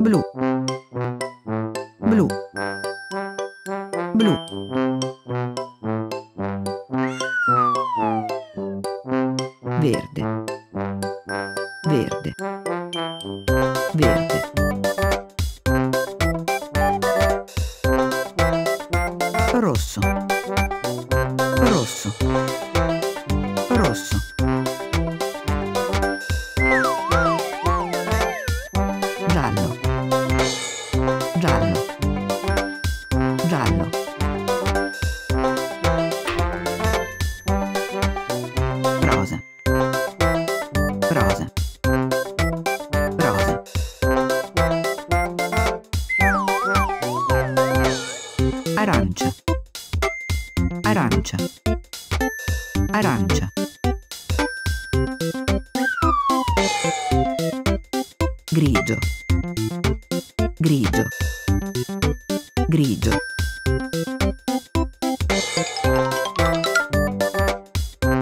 blu, blu, blu, verde, verde, verde. Rosso, rosso, rosso. Arancia, arancia, arancia. Grigio, grigio, grigio.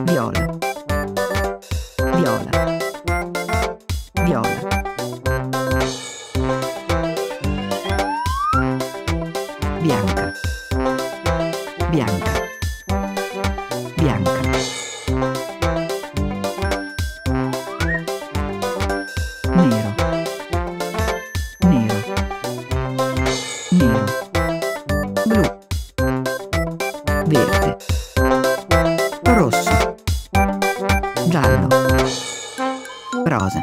Viola, viola, bianca, bianca. Nero, nero, nero. Blu, verde, rosso, giallo, rosa,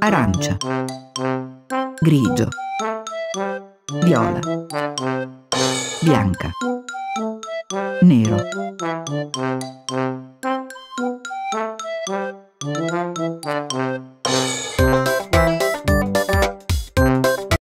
arancia, grigio, viola, bianca, nero.